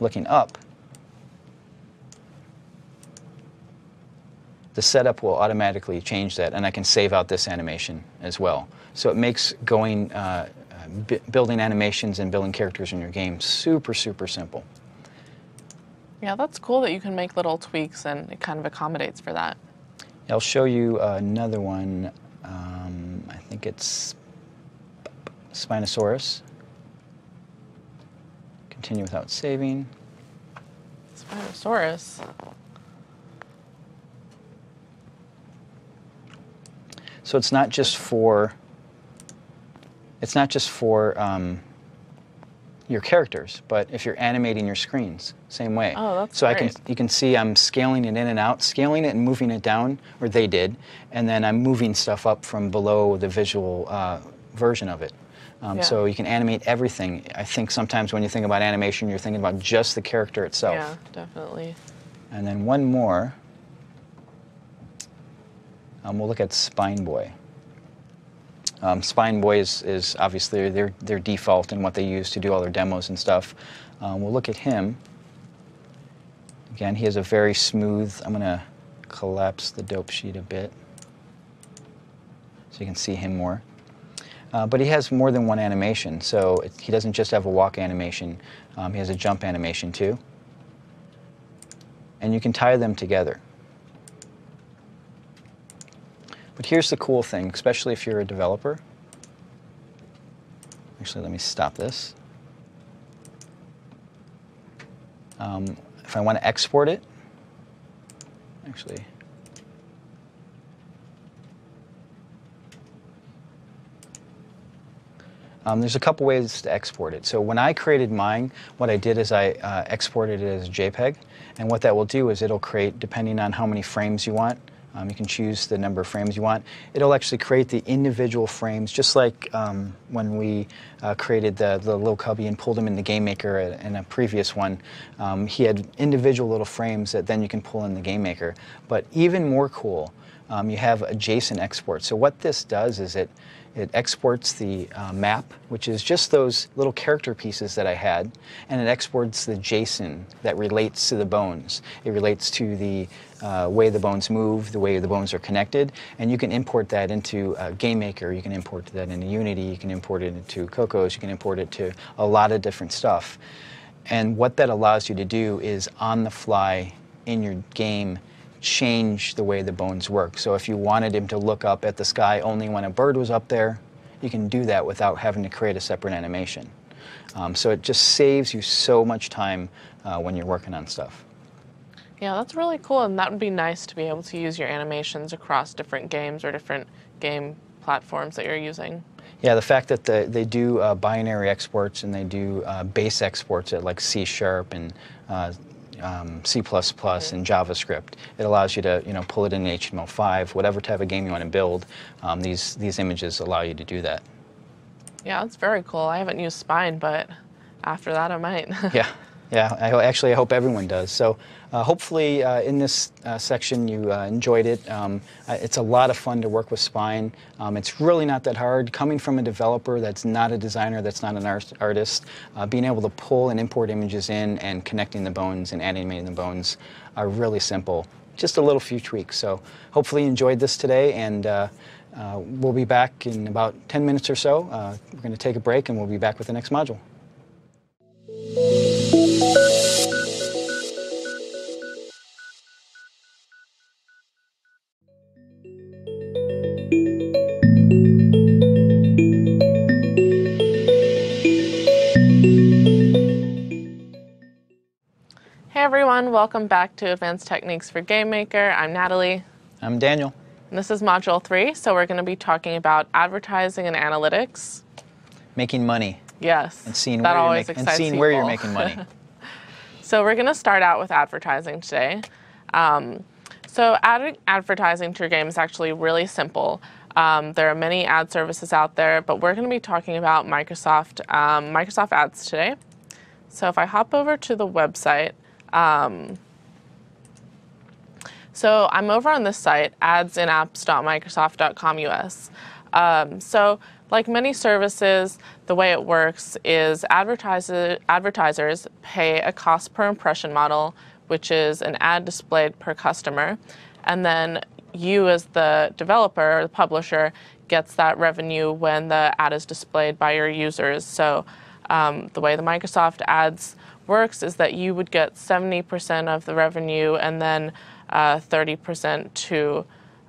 looking up, the setup will automatically change that, and I can save out this animation as well. So it makes going, uh, building animations and building characters in your game super, super simple. Yeah, that's cool that you can make little tweaks and it kind of accommodates for that. I'll show you another one. Um, I think it's Spinosaurus. Continue without saving. Spinosaurus. So it's not just for it's not just for um, your characters, but if you're animating your screens, same way. Oh, that's so great. I can you can see I'm scaling it in and out, scaling it and moving it down, or they did, and then I'm moving stuff up from below the visual uh, version of it. Um, Yeah. So you can animate everything. I think sometimes when you think about animation, you're thinking about just the character itself. Yeah, definitely. And then one more. Um, we'll look at Spine Boy. Um, Spine Boy is, is obviously their, their default and what they use to do all their demos and stuff. Um, we'll look at him. Again, he has a very smooth, I'm going to collapse the dope sheet a bit so you can see him more. Uh, but he has more than one animation, so it, he doesn't just have a walk animation, um, he has a jump animation too and you can tie them together. But here's the cool thing, especially if you're a developer. Actually, let me stop this. Um, if I want to export it, actually, Um, there's a couple ways to export it. So when I created mine, what I did is I uh, exported it as JPEG, and what that will do is it'll create, depending on how many frames you want, um, you can choose the number of frames you want. It'll actually create the individual frames, just like um, when we uh, created the, the little cubby and pulled him in the Game Maker in a previous one. Um, he had individual little frames that then you can pull in the Game Maker. But even more cool, um, you have a JSON export. So what this does is it it exports the uh, map, which is just those little character pieces that I had, and it exports the JSON that relates to the bones. It relates to the uh, way the bones move, the way the bones are connected, and you can import that into uh, GameMaker, you can import that into Unity, you can import it into Cocos, you can import it to a lot of different stuff. And what that allows you to do is on the fly in your game change the way the bones work. So if you wanted him to look up at the sky only when a bird was up there, you can do that without having to create a separate animation. Um, so it just saves you so much time uh, when you're working on stuff. Yeah, that's really cool, and that would be nice to be able to use your animations across different games or different game platforms that you're using. Yeah, the fact that the, they do uh, binary exports and they do uh, base exports at like C Sharp and uh, um, C++ and JavaScript. It allows you to, you know, pull it in HTML5, whatever type of game you want to build. Um, these these images allow you to do that. Yeah, that's very cool. I haven't used Spine, but after that I might. yeah, yeah. I, actually, I hope everyone does. So, uh, hopefully, uh, in this uh, section, you uh, enjoyed it. Um, it's a lot of fun to work with Spine. Um, it's really not that hard. Coming from a developer that's not a designer, that's not an art- artist, uh, being able to pull and import images in and connecting the bones and animating the bones are really simple. Just a little few tweaks. So, hopefully, you enjoyed this today, and uh, we'll be back in about 10 minutes or so. We're going to take a break, and we'll be back with the next module. Everyone, welcome back to Advanced Techniques for Game Maker. I'm Natalie, I'm Daniel. and this is Module 3, so we're going to be talking about advertising and analytics. Making money. Yes, and seeing that where, you're, always make- and seeing where you're making money. So we're going to start out with advertising today. Um, so adding advertising to your game is actually really simple. Um, there are many ad services out there, but we're going to be talking about Microsoft um, Microsoft Ads today. So if I hop over to the website, um, so I'm over on this site, adsinapps.microsoft.com US. Um, so like many services, the way it works is advertiser, advertisers pay a cost per impression model, which is an ad displayed per customer, and then you as the developer or the publisher gets that revenue when the ad is displayed by your users. So um, the way the Microsoft ads works is that you would get 70% of the revenue and then uh, 30% to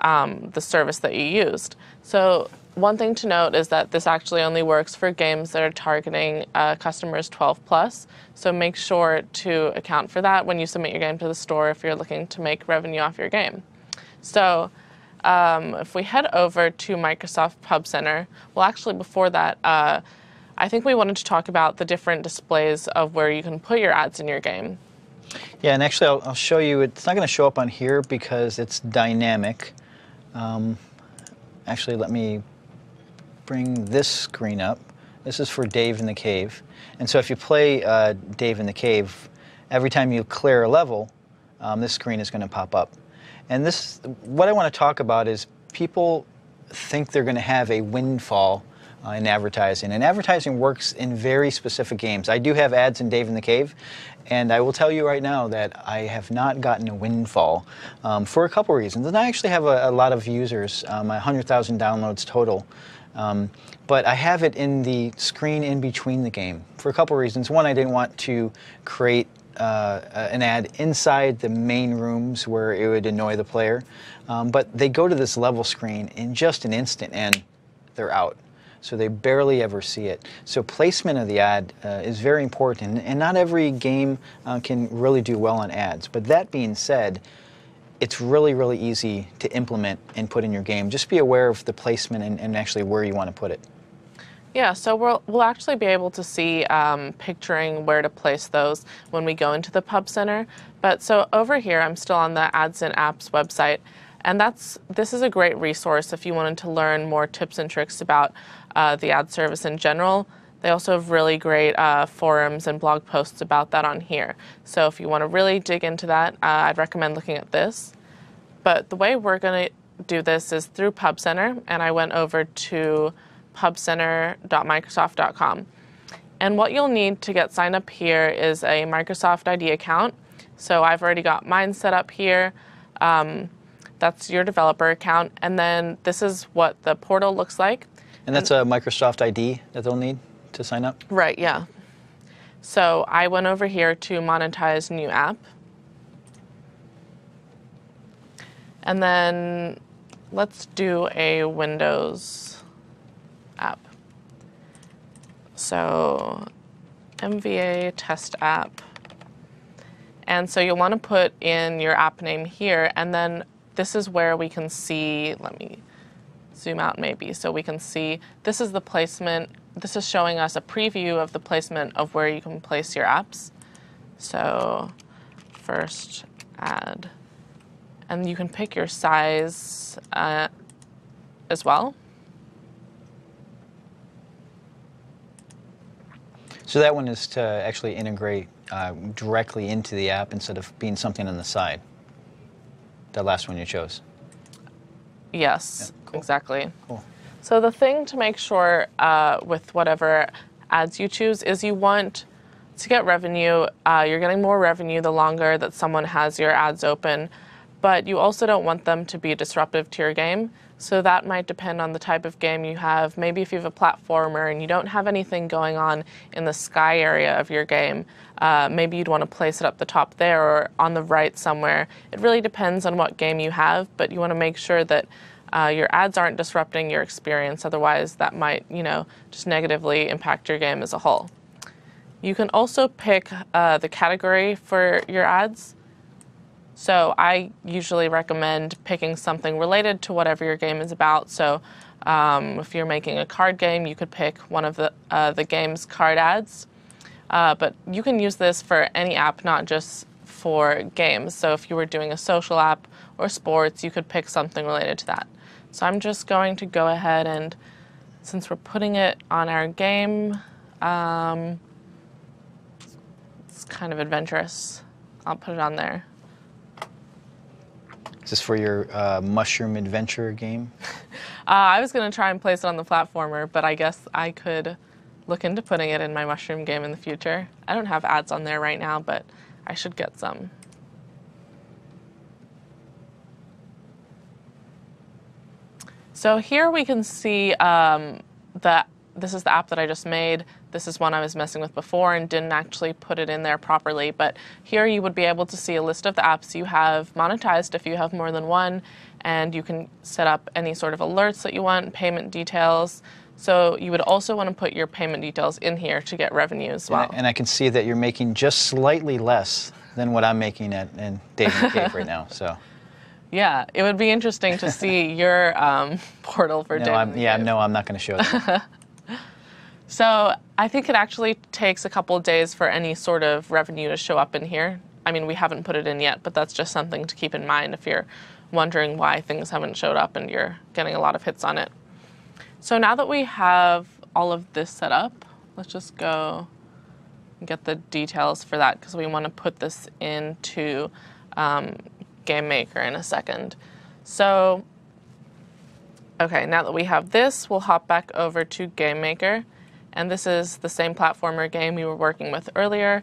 um, the service that you used. So one thing to note is that this actually only works for games that are targeting uh, customers 12 plus. So make sure to account for that when you submit your game to the store if you're looking to make revenue off your game. So um, if we head over to Microsoft Pub Center, well, actually, before that, uh, I think we wanted to talk about the different displays of where you can put your ads in your game. Yeah, and actually, I'll, I'll show you. It's not going to show up on here because it's dynamic. Um, actually, let me bring this screen up. This is for Dave in the Cave. And so if you play uh, Dave in the Cave, every time you clear a level, um, this screen is going to pop up. And this, what I want to talk about is people think they're going to have a windfall uh, in advertising. And advertising works in very specific games. I do have ads in Dave in the Cave, and I will tell you right now that I have not gotten a windfall um, for a couple reasons. And I actually have a, a lot of users, um, 100,000 downloads total. Um, but I have it in the screen in between the game for a couple reasons. One, I didn't want to create uh, an ad inside the main rooms where it would annoy the player. Um, but they go to this level screen in just an instant and they're out. So they barely ever see it. So placement of the ad uh, is very important, and not every game uh, can really do well on ads. But that being said, it's really, really easy to implement and put in your game. Just be aware of the placement and, and actually where you want to put it. Yeah, so we'll, we'll actually be able to see um, picturing where to place those when we go into the Pub Center. But so over here, I'm still on the Ads and Apps website, and that's this is a great resource if you wanted to learn more tips and tricks about uh, the ad service in general. They also have really great uh, forums and blog posts about that on here. So if you want to really dig into that, uh, I'd recommend looking at this. But the way we're going to do this is through Pub Center, and I went over to pubcenter.microsoft.com. And what you'll need to get signed up here is a Microsoft ID account. So I've already got mine set up here. Um, that's your developer account. And then this is what the portal looks like. And that's a Microsoft ID that they'll need to sign up? Right, yeah. So I went over here to monetize new app. And then let's do a Windows app. So MVA test app. And so you'll want to put in your app name here, and then this is where we can see, let me zoom out maybe, so we can see this is the placement this is showing us a preview of the placement of where you can place your apps. So first add, and you can pick your size uh, as well. So that one is to actually integrate uh, directly into the app instead of being something on the side. The last one you chose. Yes, yeah, cool. exactly. Cool. So the thing to make sure uh, with whatever ads you choose is you want to get revenue. Uh, you're getting more revenue the longer that someone has your ads open, but you also don't want them to be disruptive to your game. So that might depend on the type of game you have. Maybe if you have a platformer and you don't have anything going on in the sky area of your game, uh, maybe you'd want to place it up the top there or on the right somewhere. It really depends on what game you have, but you want to make sure that uh, your ads aren't disrupting your experience. Otherwise, that might, you know, just negatively impact your game as a whole. You can also pick uh, the category for your ads. So I usually recommend picking something related to whatever your game is about. So um, if you're making a card game, you could pick one of the, uh, the game's card ads. Uh, but you can use this for any app, not just for games. So if you were doing a social app or sports, you could pick something related to that. So I'm just going to go ahead and, since we're putting it on our game, um, it's kind of adventurous. I'll put it on there. Is this for your uh, mushroom adventure game? Uh, I was going to try and place it on the platformer, but I guess I could look into putting it in my mushroom game in the future. I don't have ads on there right now, but I should get some. So here we can see um, that this is the app that I just made. This is one I was messing with before and didn't actually put it in there properly. But here you would be able to see a list of the apps you have monetized if you have more than one, and you can set up any sort of alerts that you want, payment details. So you would also want to put your payment details in here to get revenue as well. And I, and I can see that you're making just slightly less than what I'm making at in Dave and Cave right now. So. Yeah, it would be interesting to see your um, portal for no, Dave I'm, yeah, no, I'm not going to show that. So I think it actually takes a couple days for any sort of revenue to show up in here. I mean, we haven't put it in yet, but that's just something to keep in mind if you're wondering why things haven't showed up and you're getting a lot of hits on it. So now that we have all of this set up, let's just go and get the details for that because we want to put this into um, Game Maker in a second. So, okay, now that we have this, we'll hop back over to Game Maker. And this is the same platformer game we were working with earlier.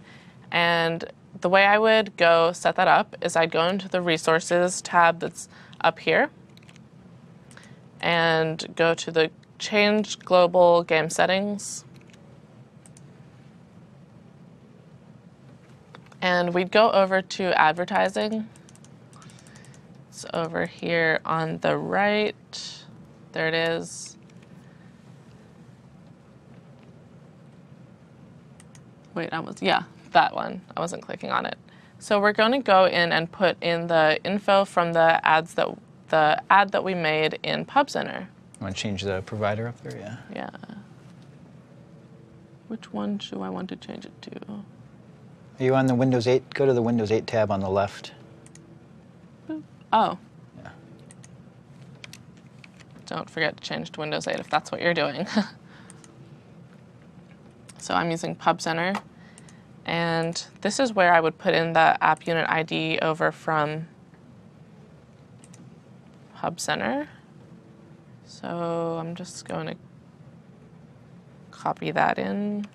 And the way I would go set that up is I'd go into the resources tab that's up here and go to the change global game settings. And we'd go over to advertising. It's over here on the right. There it is. Wait, I was, yeah, that one. I wasn't clicking on it. So we're going to go in and put in the info from the ads that the ad that we made in Pub Center. Want to change the provider up there? Yeah. Yeah. Which one do I want to change it to? Are you on the Windows 8? Go to the Windows 8 tab on the left. Oh. Yeah. Don't forget to change to Windows 8 if that's what you're doing. so I'm using Pub Center. And this is where I would put in the app unit ID over from Pub Center. So I'm just going to copy that in.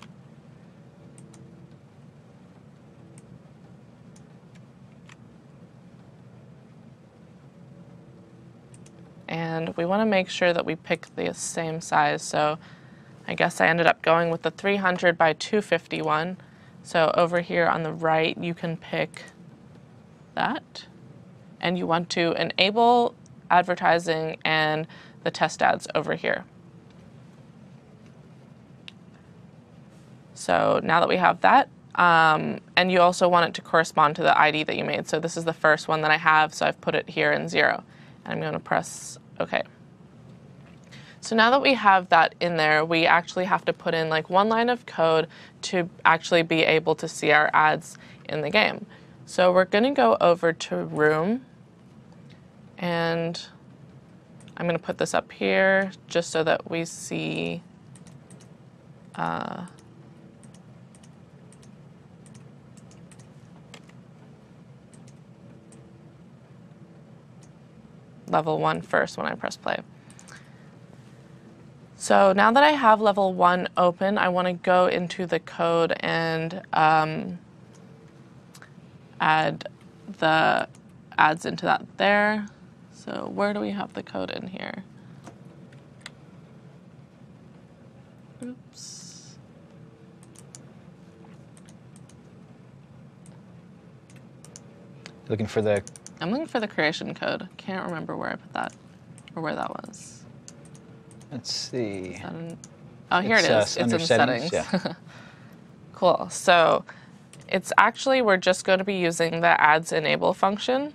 And we want to make sure that we pick the same size. So I guess I ended up going with the 300 by 251. So over here on the right, you can pick that. And you want to enable advertising and the test ads over here. So now that we have that, um, and you also want it to correspond to the ID that you made. So this is the first one that I have, so I've put it here in zero. And I'm going to press OK. So now that we have that in there, we actually have to put in like one line of code to actually be able to see our ads in the game. So we're going to go over to Room, and I'm going to put this up here just so that we see uh, level one first when I press play. So now that I have level one open, I want to go into the code and um, add the ads into that there. So where do we have the code in here? Oops. Looking for the. I'm looking for the creation code. Can't remember where I put that or where that was. Let's see. Is in- oh, here It's, it uh, it's in settings, settings. yeah. cool. So it's actually, we're just going to be using the ads enable function.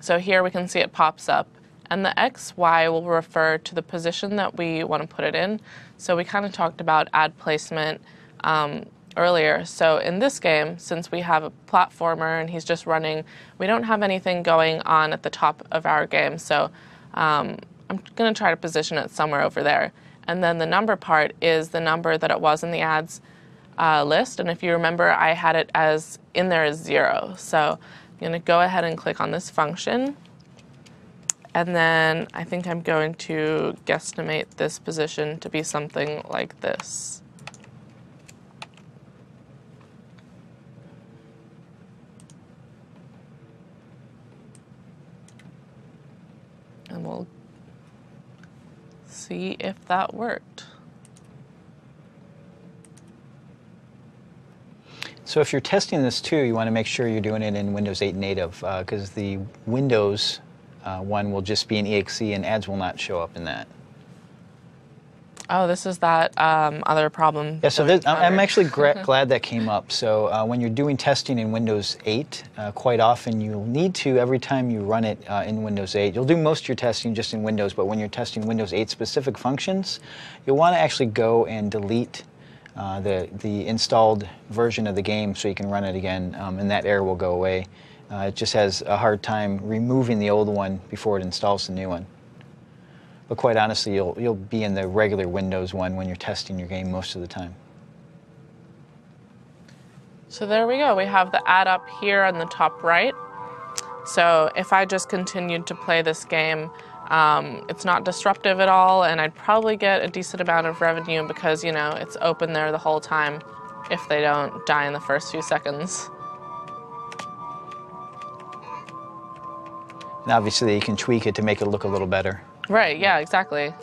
So here we can see it pops up. And the XY will refer to the position that we want to put it in. So we kind of talked about ad placement um, earlier. So in this game, since we have a platformer and he's just running, we don't have anything going on at the top of our game. So um, I'm going to try to position it somewhere over there. And then the number part is the number that it was in the ads uh, list. And if you remember, I had it as in there as zero. So I'm going to go ahead and click on this function. And then I think I'm going to guesstimate this position to be something like this. And we'll see if that worked. So if you're testing this too, you want to make sure you're doing it in Windows 8 native because the Windows uh, one will just be an exe and ads will not show up in that. Oh, this is that um, other problem. Yeah, so this, I'm- actually glad that came up. So uh, when you're doing testing in Windows 8, uh, quite often you'll need to, every time you run it uh, in Windows 8, you'll do most of your testing just in Windows, but when you're testing Windows 8 specific functions, you'll want to actually go and delete uh, the, the installed version of the game so you can run it again, um, and that error will go away. Uh, it just has a hard time removing the old one before it installs the new one. But quite honestly, you'll, you'll be in the regular Windows one when you're testing your game most of the time. So there we go. We have the ad up here on the top right. So if I just continued to play this game, um, it's not disruptive at all, and I'd probably get a decent amount of revenue because, you know, it's open there the whole time if they don't die in the first few seconds. And obviously, you can tweak it to make it look a little better. Right, yeah, exactly.